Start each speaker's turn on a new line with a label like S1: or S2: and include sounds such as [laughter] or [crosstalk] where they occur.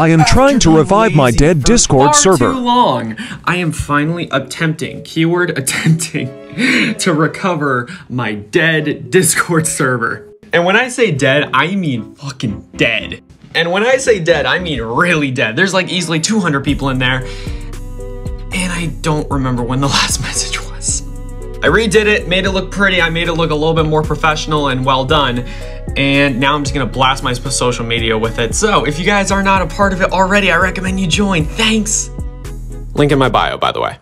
S1: I am trying to revive my dead Discord server.
S2: Too long. I am finally attempting, keyword [laughs] attempting, to recover my dead Discord server. And when I say dead, I mean fucking dead. And when I say dead, I mean really dead. There's like easily 200 people in there. And I don't remember when the [laughs] last message was. I redid it, made it look pretty, I made it look a little bit more professional and well done. And now I'm just gonna blast my social media with it. So if you guys are not a part of it already, I recommend you join. Thanks. Link in my bio, by the way.